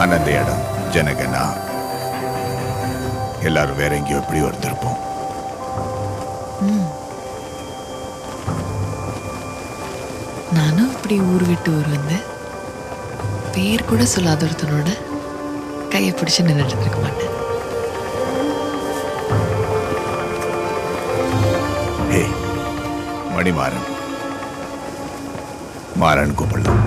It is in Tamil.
ஆனா இந்த இடம் ஜனகனா. எல்லாரும் வேற எங்கேயோ எப்படி ஒருத்திருப்போம் நானும் இப்படி ஊர் விட்டு ஊர் வந்து பேர் கூட சொல்லாத ஒருத்தனோட கையை பிடிச்சு நின்றுட்டு இருக்க மாட்டேன். ஹே மணிமாறன். மாறன் கூப்பிடலாம்.